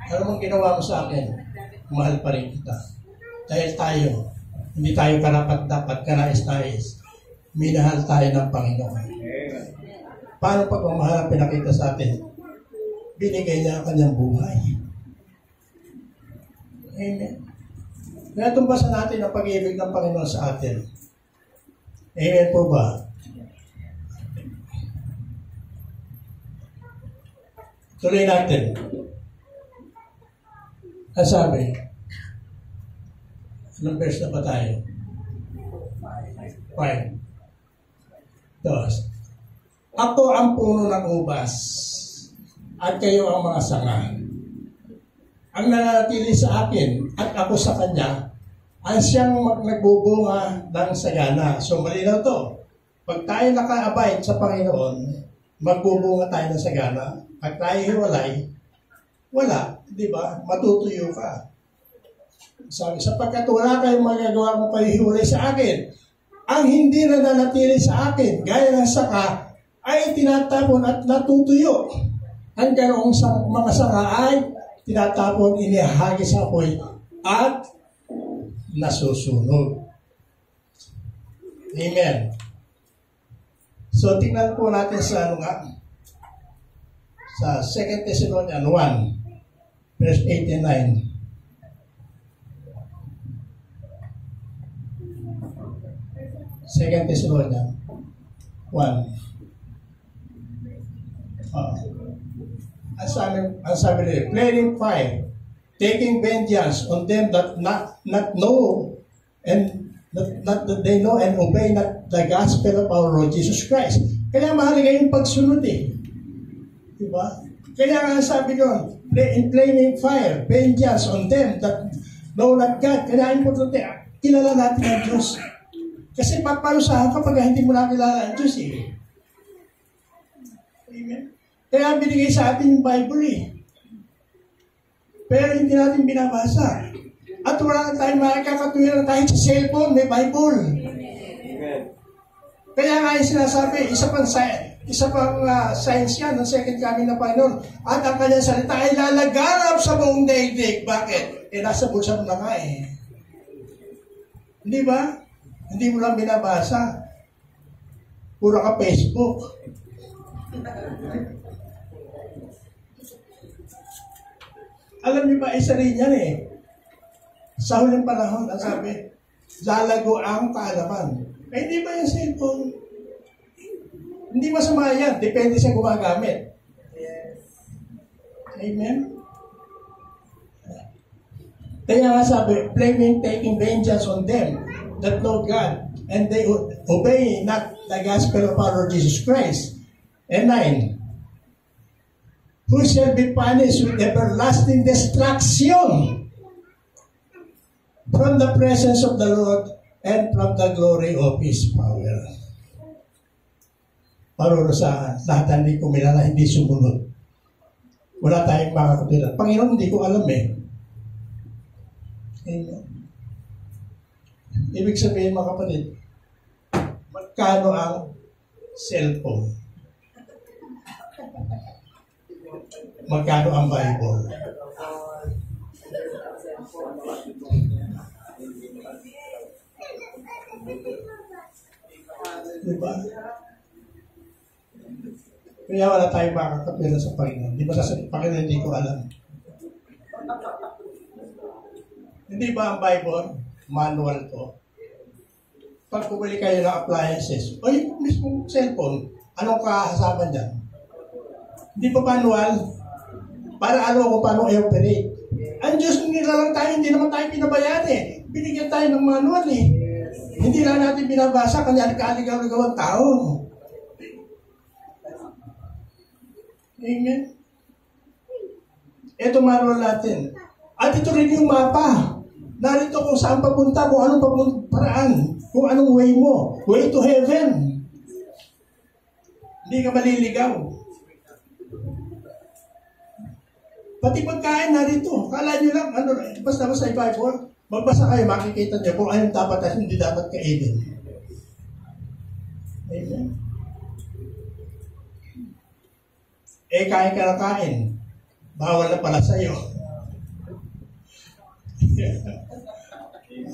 Ano mong ginawa mo sa akin? Mahal pa rin kita. Dahil tayo, hindi tayo karapat dapat kanais-nais. Minahal tayo ng Panginoon. Paano pagmamahal ang pinakita sa atin? Binigay niya ang kanyang buhay. Amen. Kaya tumbasan natin ang pag-ibig ng Panginoon sa atin. Amen po ba? Tuloy natin. Ang sabi, anong verse na pa tayo? Five. Dos. Ako ang puno ng ubas at kayo ang mga sanga. Ang nananatili sa akin at ako sa kanya ay siyang nagbubunga ng sagana. So malinaw to. Pag tayo nakaabay sa Panginoon, magbubunga tayo ng sagana. Pag tayo hiwalay, wala. Di ba? Matutuyo ka. Sabi, sapagkat wala kayong magagawa kung kayo hiwalay sa akin. Ang hindi na nanatili sa akin, gaya ng saka, ay tinatapon at natutuyo. Ang ganoong sa mga sanga ay tinatapon, inihagis sa apoy at nasusunog. Amen. So, tingnan po natin sa ano nga, sa 2 Thessalonians 1, verse 8 and 9. Second Thessalonians 1. Uh, ang sabi, ang sabi nila, flaring fire, taking vengeance on them that not, not know and not, not that they know and obey not the gospel of our Lord Jesus Christ. Kaya mahalaga yung pagsunod eh. Diba? Kaya nga sabi doon, in flaming fire, vengeance on them that know not God. Kaya importante, kilala natin ang Diyos. Kasi paparusahan kapag hindi mo nakilala ang Diyos eh. Amen. Kaya binigay sa atin yung Bible eh. Pero hindi natin binabasa. At wala na tayong makakatuwiran kahit sa cellphone, may Bible. Amen. Kaya nga yung sinasabi, isa pang, isa pang uh, science yan ng second coming ng Panginoon. At ang kanyang salita ay lalaganap sa buong daigdig. Bakit? Eh, nasa bulsa mo na nga eh. Hindi ba? Hindi mo lang binabasa. Puro ka Facebook. Alam niyo ba, isa rin yan eh. Sa huling panahon, ang sabi, lalago ang kaalaman. Eh, hindi ba yung cellphone? Hindi masama yan. Depende sa gumagamit. Yes. Amen? Kaya nga sabi, blaming, taking vengeance on them that know God and they obey not the gospel of our Lord Jesus Christ. And nine, who shall be punished with everlasting destruction from the presence of the Lord and from the glory of His power. Parurusahan, lahat hindi ko milala, hindi sumunod. Wala tayong makakutiran. Panginoon, hindi ko alam eh. Amen. Ibig sabihin mga kapatid, magkano ang cellphone? magkano ang Bible. Diba? Kaya wala tayong makakapira sa Panginoon. Di ba sa Panginoon hindi ko alam. Hindi ba ang Bible, manual to? Pag bumili kayo ng appliances, o yung mismong cellphone, anong kahasaban dyan? Hindi ba manual? Para ano kung paano i-operate. Ang Diyos nila lang tayo, hindi naman tayo pinabayaan eh. Binigyan tayo ng manual eh. Hindi lang natin binabasa, kanya nagkaaligaw-ligaw ang tao. Amen. Ito manual natin. At ito rin yung mapa. Narito kung saan papunta, kung anong paraan, kung anong way mo. Way to heaven. Hindi ka maliligaw. Pati pagkain narito. Kala nyo lang, ano, basta basta i-Bible, magbasa kayo, makikita nyo kung anong dapat at hindi dapat kainin. Amen. Eh, kain ka na kain. Bawal na pala sa'yo.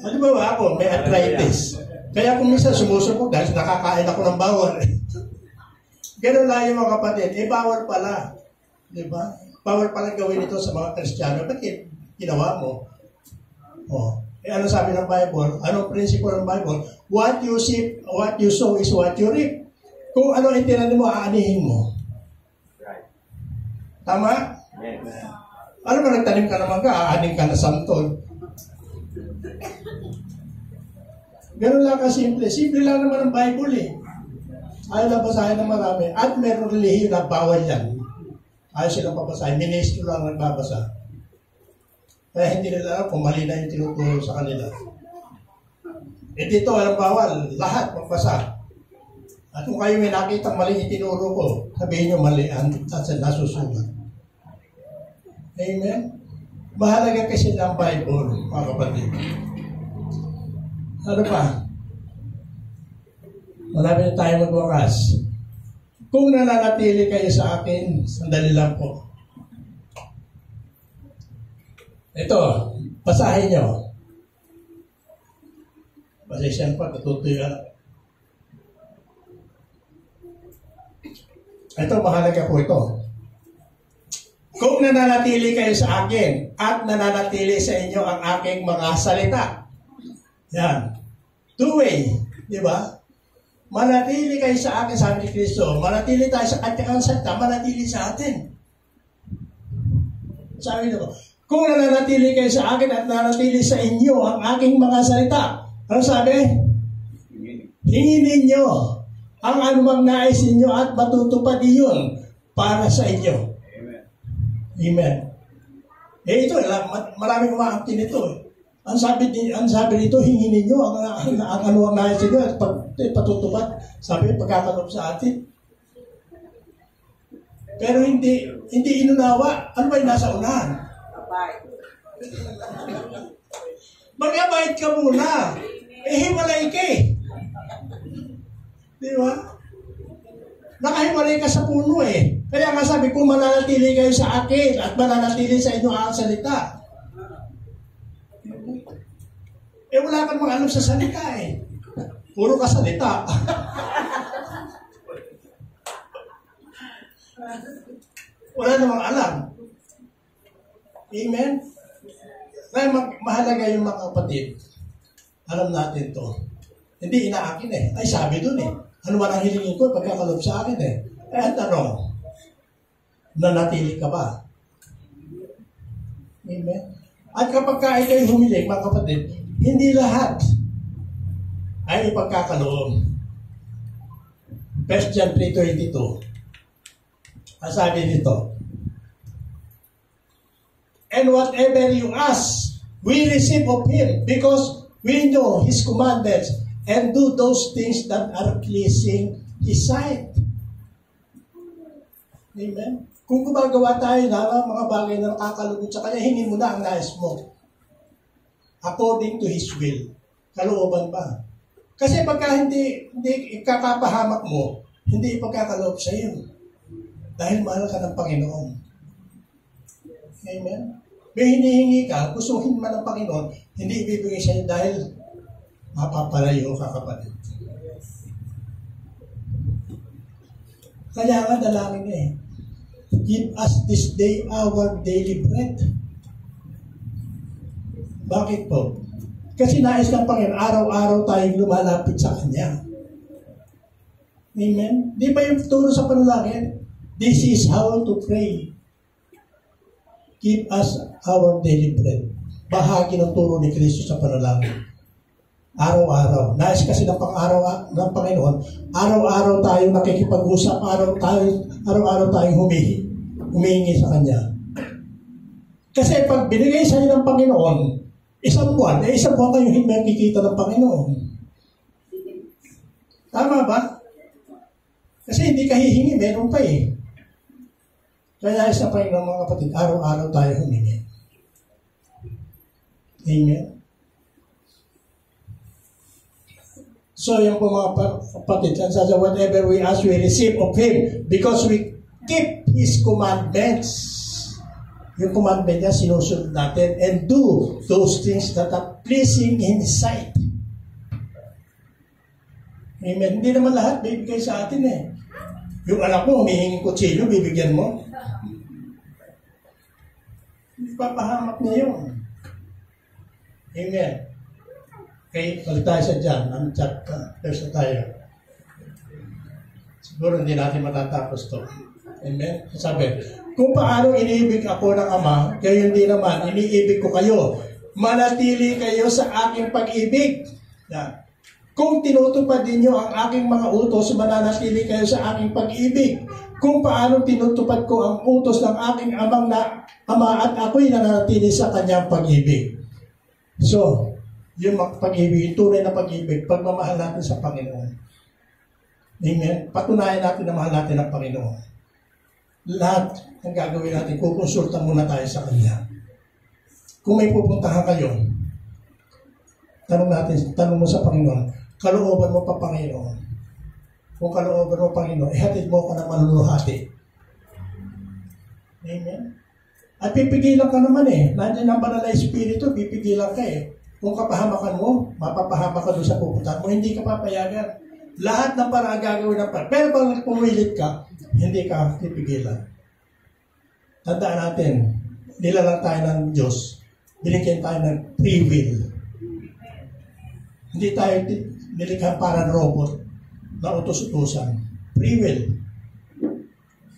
ano ba ba ako? May arthritis. Kaya kung minsan sumusubok dahil nakakain ako ng bawal. <laughs> Ganun lang yung mga kapatid. Eh, bawal pala. Di ba? Bawal pala gawin ito sa mga Kristiyano. Ba't ginawa mo? Oh. Eh, ano sabi ng Bible? Anong principle ng Bible? What you see, what you sow is what you reap. Kung ano ang mo, aanihin mo. Tama? Yes. Ano ba nagtanim ka naman ka, aanin ka na santol. Ganun lang kasimple. Simple lang naman ang Bible eh. Ayaw lang basahin ng marami. At meron relihiyo na bawal yan. Ayaw silang pabasahin. Ministro lang nagbabasa. Kaya hindi nila alam kung mali na yung tinuturo sa kanila. Eh dito, walang bawal. Lahat magbasa. At kung kayo may nakita mali yung tinuro ko, sabihin nyo mali ang at nasusulat. Amen? Mahalaga kasi ng Bible, mga kapatid. Ano pa? Marami na tayo magwakas. Kung nananatili kayo sa akin, sandali lang po. Ito, basahin nyo. Pasensya pa, natutuyo. Ito, mahalaga po ito. Kung nananatili kayo sa akin at nananatili sa inyo ang aking mga salita. Yan. Two-way. Di ba? Manatili kayo sa akin, sabi ni Kristo. Manatili tayo sa kanyang salita, manatili sa atin. Sabi nito, kung nananatili kayo sa akin at nananatili sa inyo ang aking mga salita. Ano sabi? Hingin ninyo ang anumang nais ninyo at matutupad iyon para sa inyo. Amen. Eh ito, ma- maraming umaakti nito. eh. Ang sabi, di- ang sabi nito, hingin ninyo ang, ang, ang ano ang nais ninyo at pag, eh, patutupad. Sabi, pagkakalop sa atin. Pero hindi, hindi inunawa. Ano ba yung nasa unahan? <laughs> Mag-abide ka muna. Eh, himalay ka eh. Di ba? Nakahimalay ka sa puno eh. Kaya nga sabi, kung mananatili kayo sa akin at mananatili sa inyo ang salita. Eh, wala kang mga alam sa salita eh. Puro ka salita. <laughs> wala namang alam. Amen? Kaya mag- mahalaga yung mga kapatid. Alam natin to. Hindi inaakin eh. Ay, sabi dun eh. Ano man ang hilingin ko, pagkakalob sa akin eh. Eh, tanong, nanatili ka ba? Amen? At kapag ka ikay humiling, mga kapatid, hindi lahat ay ipagkakaloob. 1 John 3.22 Ang sabi dito, And whatever you ask, we receive of Him because we know His commandments and do those things that are pleasing His sight. Amen? Kung gumagawa tayo ng mga bagay na nakakalugod sa Kanya, hingin mo na ang nais mo. According to His will. Kalooban ba? Kasi pagka hindi, hindi ikakapahamak mo, hindi ipagkakaloob sa iyo. Dahil mahal ka ng Panginoon. Amen? May hinihingi ka, gustuhin man ng Panginoon, hindi ibibigay sa iyo dahil mapapalayo ka kapatid. Kaya nga dalangin eh. Give us this day our daily bread. Bakit po? Kasi nais ng Panginoon, araw-araw tayong lumalapit sa Kanya. Amen? Di ba yung turo sa panalangin? This is how to pray. Give us our daily bread. Bahagi ng turo ni Kristo sa panalangin. Araw-araw. Nais kasi ng pang-araw ng Panginoon, araw-araw tayo nakikipag-usap, araw tayo, araw-araw tayong humihi, humihingi sa Kanya. Kasi pag binigay sa ng Panginoon, Isang buwan, eh isang buwan kayo hindi nakikita ng Panginoon. Tama ba? Kasi hindi ka hihingi, meron pa eh. Kaya isa pa yung mga kapatid, araw-araw tayo humingi. Amen? So yung po mga kapatid, says, whatever we ask, we receive of Him because we keep His commandments yung commandment niya, sinusunod natin and do those things that are pleasing in His sight. Amen. Hindi naman lahat bibigay sa atin eh. Yung anak mo, humihingi kutsilyo, bibigyan mo. Papahamak niya yun. Amen. Okay, balik tayo sa dyan. Ang chat ka. First tayo. Siguro hindi natin matatapos to. Amen? Sabi, kung paano iniibig ako ng Ama, gayon din naman, iniibig ko kayo. Manatili kayo sa aking pag-ibig. Yan. Kung tinutupad ninyo ang aking mga utos, mananatili kayo sa aking pag-ibig. Kung paano tinutupad ko ang utos ng aking amang na ama at ako'y nananatili sa kanyang pag-ibig. So, yung pag-ibig, yung tunay na pag-ibig, pagmamahal natin sa Panginoon. Amen? Patunayan natin na mahal natin ang Panginoon lahat ng gagawin natin, kukonsulta muna tayo sa Kanya. Kung may pupuntahan kayo, tanong natin, tanong mo sa Panginoon, kalooban mo pa Panginoon. Kung kalooban mo Panginoon, ihatid mo ka ng manunulhati. Amen? At pipigilan ka naman eh. Nandiyan ang banal na Espiritu, pipigilan ka eh. Kung kapahamakan mo, mapapahama ka doon sa pupuntahan mo, hindi ka papayagan. Lahat ng parang gagawin ng parang. Pero pag pumilit ka, hindi ka pipigilan. Tandaan natin, nilalang tayo ng Diyos, binigyan tayo ng free will. Hindi tayo nilikha para robot na utos-utusan. Free will.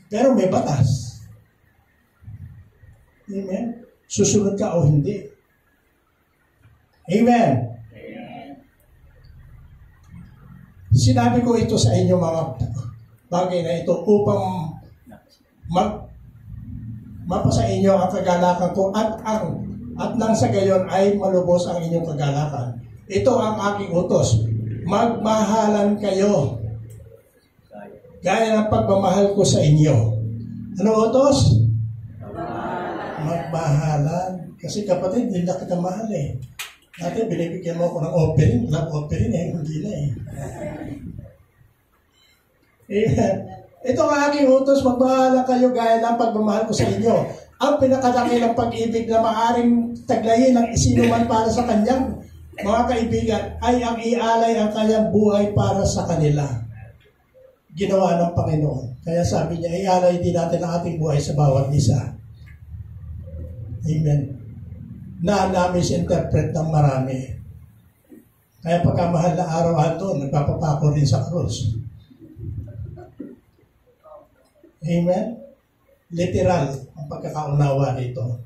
Pero may batas. Amen? Susunod ka o hindi. Amen. Sinabi ko ito sa inyo mga bagay na ito upang mag mapasa inyo ang kagalakan ko at ang at nang sa gayon ay malubos ang inyong kagalakan. Ito ang aking utos. Magmahalan kayo. Gaya ng pagmamahal ko sa inyo. Ano utos? Magmahalan. Kasi kapatid, hindi na kita mahal eh. Dati binibigyan mo ako ng offering, love offering eh, hindi na eh. eh <laughs> ito ang aking utos, magmahala kayo gaya ng pagmamahal ko sa inyo. Ang pinakalaki ng pag-ibig na maaring taglayin ng isinuman para sa kanyang mga kaibigan ay ang ialay ang kanyang buhay para sa kanila. Ginawa ng Panginoon. Kaya sabi niya, ialay din natin ang ating buhay sa bawat isa. Amen na na-misinterpret ng marami. Kaya pagkamahal na araw-araw, nagpapapako rin sa krus. Amen? Literal ang pagkakaunawa nito.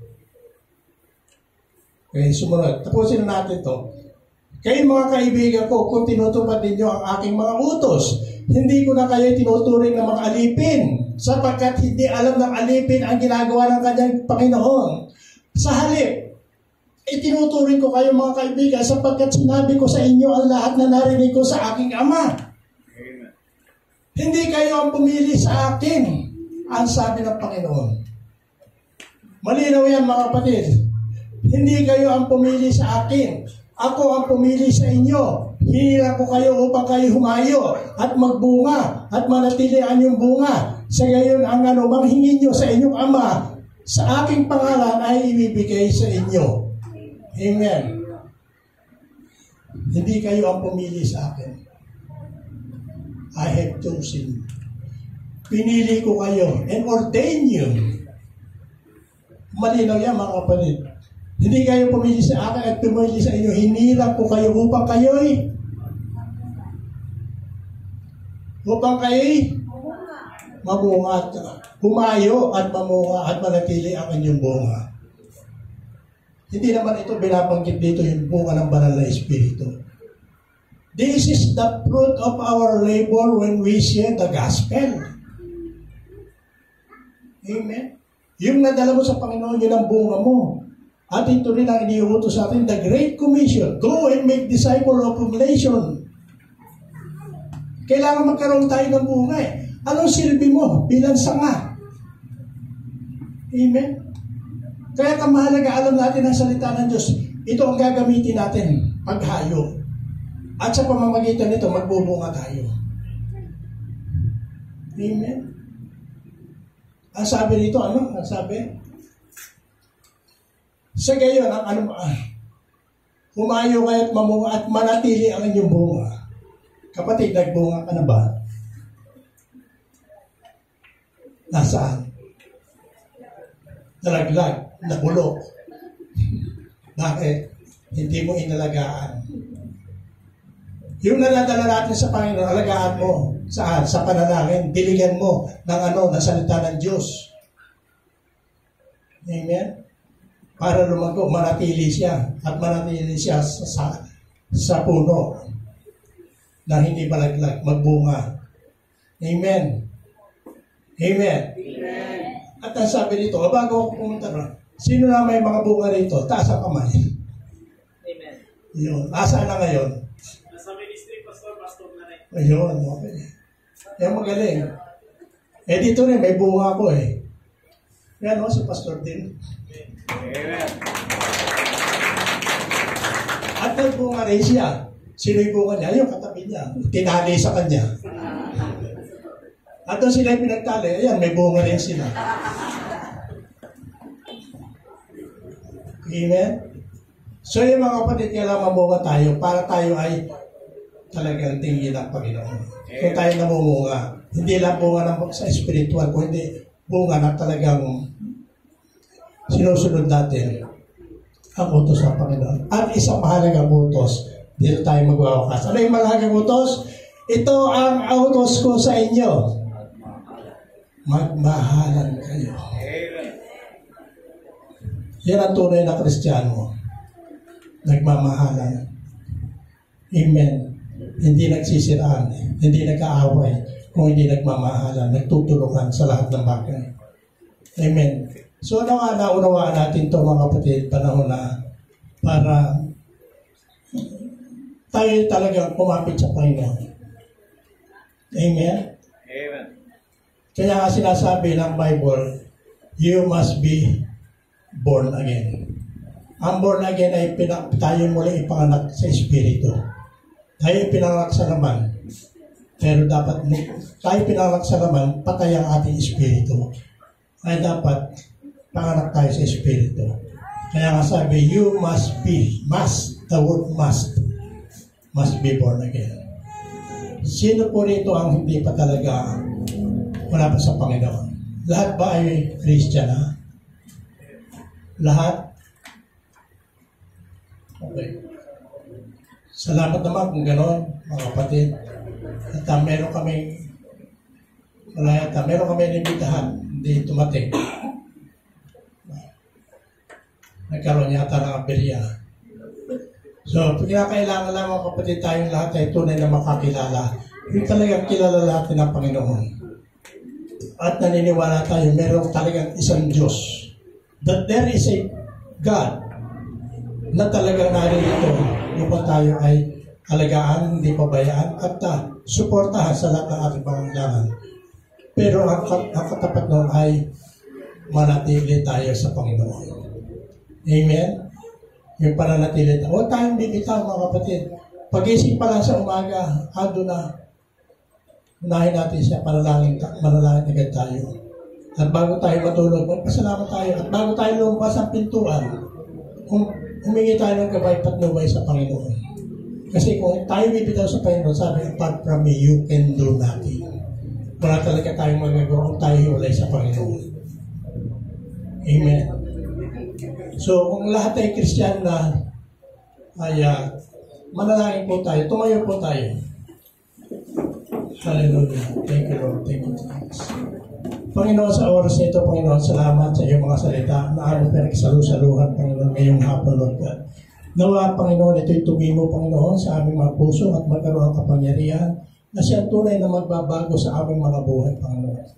Okay, sumunod. Tapusin na natin to. Kayo mga kaibigan ko, kung tinutupad ninyo ang aking mga utos, hindi ko na kayo tinuturing na mga sapagkat hindi alam ng alipin ang ginagawa ng kanyang Panginoon. Sa halip, itinuturing ko kayo mga kaibigan sapagkat sinabi ko sa inyo ang lahat na narinig ko sa aking Ama. Amen. Hindi kayo ang pumili sa akin, ang sabi ng Panginoon. Malinaw yan mga kapatid. Hindi kayo ang pumili sa akin. Ako ang pumili sa inyo. Hinira ko kayo upang kayo humayo at magbunga at manatili ang inyong bunga. Sa gayon ang anumang hingin nyo sa inyong ama sa aking pangalan ay ibibigay sa inyo. Amen. Hindi kayo ang pumili sa akin. I have chosen. Pinili ko kayo and ordain you. Malinaw yan mga kapatid. Hindi kayo pumili sa akin at pumili sa inyo. Hinirap ko kayo upang kayo'y upang kayo'y mamunga at humayo at mamunga at manatili ang inyong bunga. Hindi naman ito binabanggit dito yung bunga ng banal na Espiritu. This is the fruit of our labor when we share the gospel. Amen. Yung nadala mo sa Panginoon, yun ang bunga mo. At ito rin ang iniutos sa atin, the Great Commission. Go and make disciple of all nation. Kailangan magkaroon tayo ng bunga eh. Anong silbi mo bilang sanga? Amen. Kaya kamahalaga alam natin ang salita ng Diyos. Ito ang gagamitin natin paghayo. At sa pamamagitan nito, magbubunga tayo. Amen? Ang sabi nito, ano? Ang sabi? Sa gayon, ang ano, ah, humayo kayo at mamunga at manatili ang inyong bunga. Kapatid, nagbunga ka na ba? Nasaan? Nalaglag, nabulok. Bakit? Hindi mo inalagaan. Yung nadadala natin sa Panginoon, alagaan mo. Saan? Sa panalangin. Diligan mo ng ano, ng salita ng Diyos. Amen? Para lumago, manatili siya. At manatili siya sa, sa, sa puno na hindi malaglag, magbunga. Amen? Amen? At ang sabi dito, bago ako pumunta na, sino na may mga bunga rito? Taas ang kamay. Amen. Yun. Asa na ngayon? Ayun, okay. Yan magaling. Eh dito rin, may bunga ko eh. Yan o, si Pastor din. Amen. At may bunga rin siya. Sino yung bunga niya? Yung katabi niya. Tinali sa kanya. At doon sila pinagtali, ayan, may bunga rin sila. Amen? So yung mga kapatid, kailangan mamunga tayo para tayo ay talagang tingin ng Panginoon. Kung tayo namumunga, hindi lang bunga ng sa spiritual, kundi bunga na talagang sinusunod natin ang utos ng Panginoon. At isang mahalagang utos, dito tayo magwawakas. Ano yung mahalagang utos? Ito ang utos ko sa inyo. Magmahalan kayo. Yan ang tunay na kristyano. Nagmamahalan. Amen hindi nagsisiraan, hindi nag-aaway, kung hindi nagmamahalan, nagtutulungan sa lahat ng bagay. Amen. So ano nga naunawaan natin to mga kapatid, panahon na para tayo talagang kumapit sa Panginoon. Amen? Amen. Kaya nga sinasabi ng Bible, you must be born again. Ang born again ay pina, tayo muli ipanganak sa Espiritu. Tayo pinanganak sa laman, pero dapat tayo pinanganak sa laman, patay ang ating espiritu. Ay dapat panganak tayo sa espiritu. Kaya nga sabi, you must be, must, the word must, must be born again. Sino po rito ang hindi pa talaga wala pa sa Panginoon? Lahat ba ay Christian ha? Lahat? Okay. Salamat naman kung gano'n, mga kapatid. At uh, meron kami, wala yata, meron kami inimbitahan, hindi tumating. Nagkaroon yata ng aberya. So, kailangan lang mga kapatid tayong lahat ay tunay na makakilala. Yung talagang kilala natin ng Panginoon. At naniniwala tayo, meron talagang isang Diyos. That there is a God na talagang narito upang tayo ay alagaan, hindi pabayaan, at uh, suportahan sa lahat ng ating pangangailangan. Pero ang, ang katapat noon ay manatili tayo sa Panginoon. Amen? Yung pananatili tayo. Huwag tayong bibitaw mga kapatid. Pag-isip pa lang sa umaga, ando na. Unahin natin siya, panalangin, manalangin agad tayo. At bago tayo matulog, magpasalamat tayo. At bago tayo lumabas ang pintuan, kung humingi tayo ng gabay patnubay sa Panginoon. Kasi kung tayo bibitaw sa Panginoon, sabi, apart from me, you can do nothing. Wala talaga tayong magagawa kung tayo hiwalay sa Panginoon. Amen. So, kung lahat ay Kristiyano na, ay uh, manalangin po tayo, tumayo po tayo. Hallelujah. Thank you, Lord. Thank you, Jesus. Panginoon, sa oras nito, Panginoon, salamat sa iyong mga salita na aming pinagsalusaluhan, Panginoon, ngayong hapon, Lord God. Nawa, Panginoon, ito'y tumimo, Panginoon, sa aming mga puso at magkaroon ng kapangyarihan na siya tunay na magbabago sa aming mga buhay, Panginoon.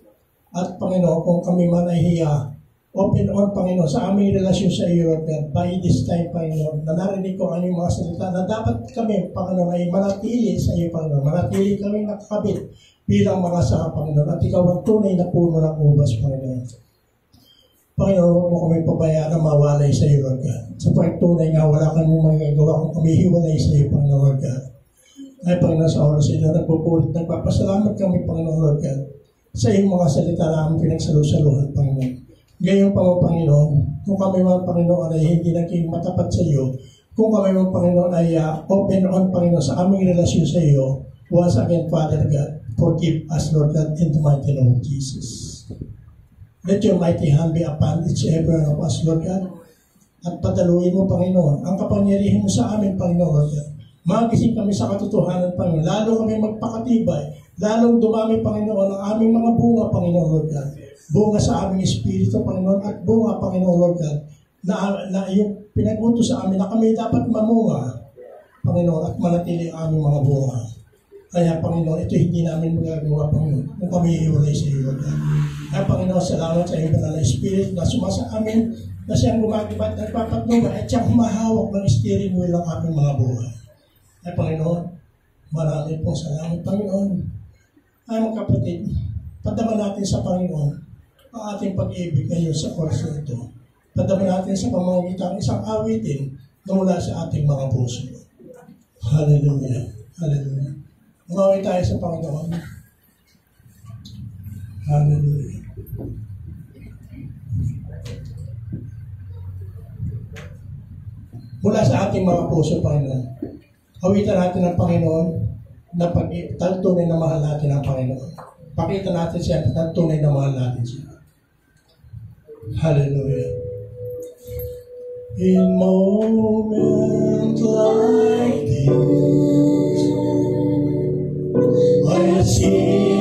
At Panginoon, kung kami man ay hiya, open on, Panginoon, sa aming relasyon sa iyo, Lord God, by this time, Panginoon, na narinig ko ang iyong mga salita na dapat kami, Panginoon, ay manatili sa iyo, Panginoon. Manatili kami nakakabit bilang mga saka, Panginoon, at ikaw ang tunay na puno ng ubas, Panginoon. Panginoon, huwag mo kami pabayaan na mawalay sa iyo, Lord God. Sa pagtunay nga, wala kami magagawa kung kami hiwalay sa iyo, Panginoon, Lord God. Ay, Panginoon, sa oras ito, nagpupulit, nagpapasalamat kami, Panginoon, Lord God, sa iyong mga salita na aming pinagsalusaluhan, Panginoon. Ngayon pa mo, Panginoon, kung kami mga Panginoon ay hindi naging matapat sa iyo, kung kami mga Panginoon ay uh, open on, Panginoon, sa aming relasyon sa iyo, once again, Father God, forgive us, Lord God, in the mighty name of Jesus. Let your mighty hand be upon each every one of us, Lord God. At padaluin mo, Panginoon, ang kapangyarihan mo sa amin, Panginoon, Lord God. Magising kami sa katotohanan, Panginoon. Lalo kami magpakatibay. Lalong dumami, Panginoon, ang aming mga bunga, Panginoon, Lord God. Bunga sa aming espiritu, Panginoon, at bunga, Panginoon, Lord God, na, na yung pinag-utos sa amin na kami dapat mamunga, Panginoon, at manatili ang aming mga bunga. Kaya, Panginoon, ito hindi namin magagawa, Panginoon, kung kami iulay sa iyo, Lord God. Kaya, Panginoon, salamat sa iyong banal na Spirit na sumasa amin na siyang gumagibat, nagpapatnubay at siyang humahawak ng steering wheel ng aming mga buhay. Kaya, Panginoon, marami pong salamat, Panginoon. Ay, mga kapatid, padama natin sa Panginoon ang ating pag-ibig ngayon sa oras na ito. Padama natin sa pamamagitan ng isang awitin na mula sa ating mga puso. Hallelujah. Hallelujah. Umawi tayo sa Panginoon. Hallelujah. Mula sa ating mga puso, Panginoon, awitan natin ang Panginoon na pag tunay na mahal natin ang Panginoon. Pakita natin siya na tunay na mahal natin siya. Hallelujah. In moments like this, I sing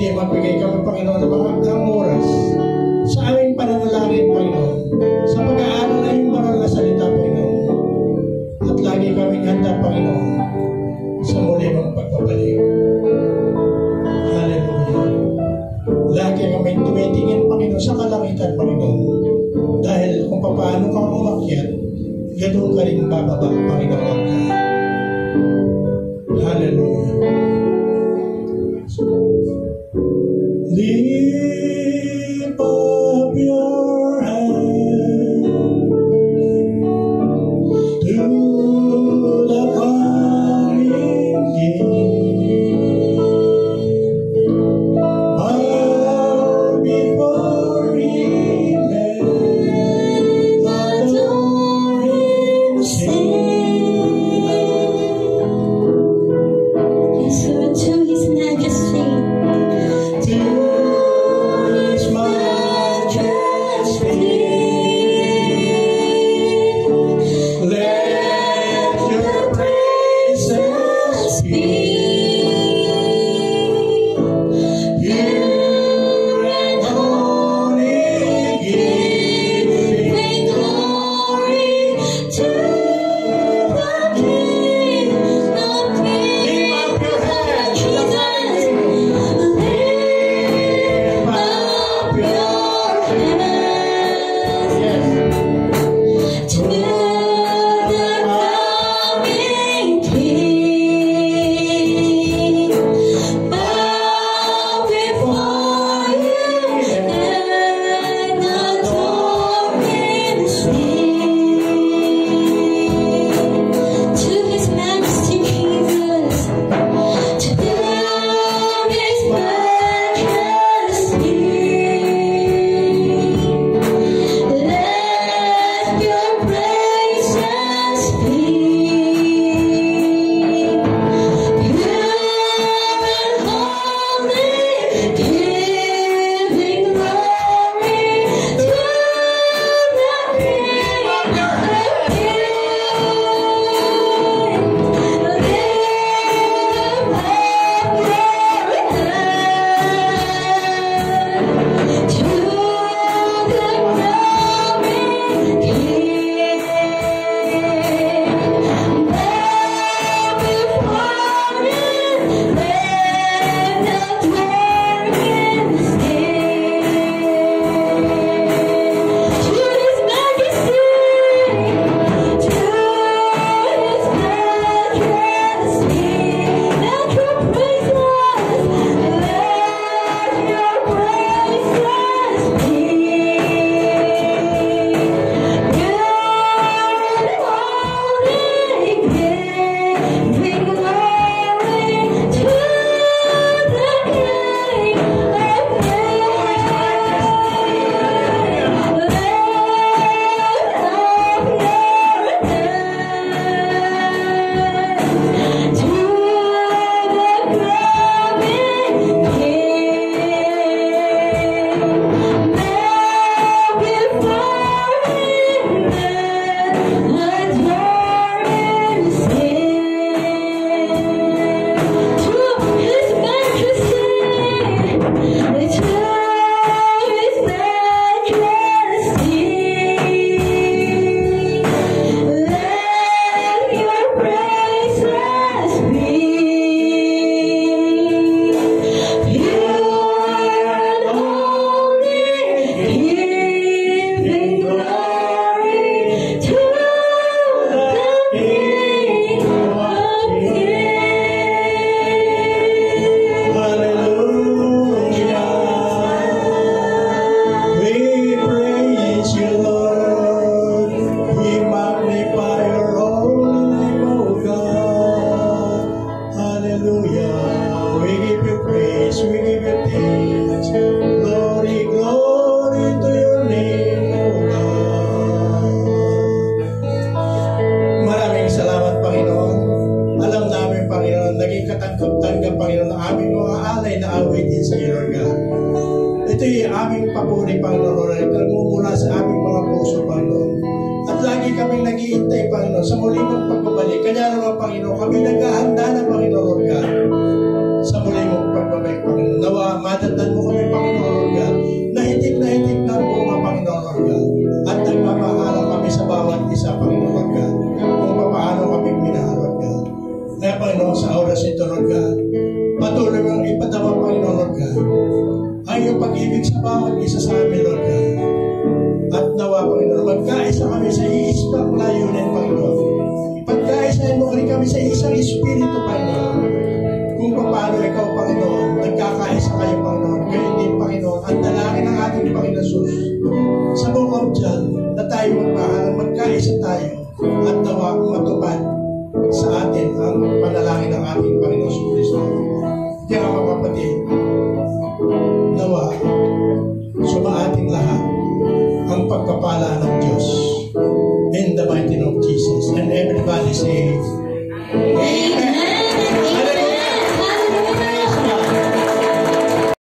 hindi magbigay kami, Panginoon, ng mga kamuras sa aming pananalangin, Panginoon, sa pag-aaral ng iyong mga salita, Panginoon. At lagi kaming handa, Panginoon, sa muli mong pagpapalik. Hallelujah. Lagi kami tumitingin, Panginoon, sa kalangitan, Panginoon. Dahil kung paano ka umakyat, ganoon ka rin bababa, Panginoon. Panginoon.